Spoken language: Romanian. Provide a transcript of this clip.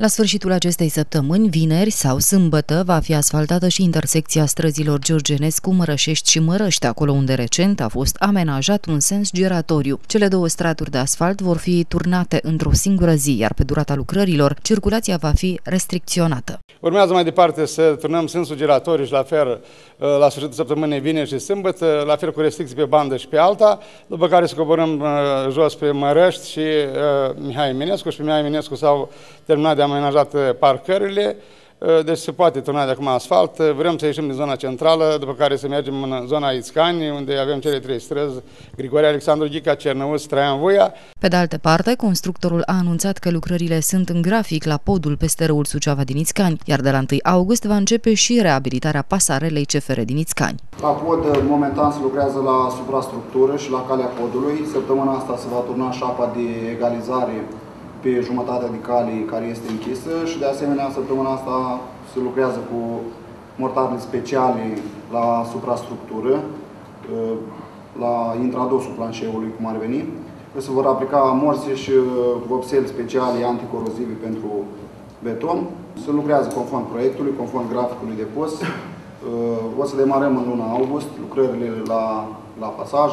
La sfârșitul acestei săptămâni, vineri sau sâmbătă, va fi asfaltată și intersecția străzilor Georgenescu, Mărășești și Mărăști, acolo unde recent a fost amenajat un sens giratoriu. Cele două straturi de asfalt vor fi turnate într-o singură zi, iar pe durata lucrărilor, circulația va fi restricționată. Urmează mai departe să turnăm sensul giratoriu și la fel uh, la sfârșitul săptămânii vineri și sâmbătă, la fel cu restricții pe bandă și pe alta, după care să coborăm uh, jos pe Mărăști și uh, Mihai Eminescu și pe Mihai Eminescu s-au terminat de amenajat parcările, uh, deci se poate turna de acum asfalt. Vrem să ieșim din zona centrală, după care să mergem în zona Iscani, unde avem cele trei străzi, Grigore Alexandru Ghica, Cernăuț, Traian Voia. Pe de altă parte, constructorul a anunțat că lucrările sunt în grafic la podul peste râul Suceava din Iscani, iar de la 1 august va începe și reabilitarea pasarelei CFR din Iscani. La pod, momentan se lucrează la suprastructură și la calea podului. Săptămâna asta se va turna șapa de egalizare pe jumătatea de cale care este închisă și de asemenea săptămâna asta se lucrează cu mortarele speciale la suprastructură, uh, la intradosul planșeului, cum ar veni. Se vor aplica morse și uh, vopseli speciale anticorozive pentru beton. Se lucrează conform proiectului, conform graficului de post. Uh, o să demarăm în luna august lucrările la, la pasaj.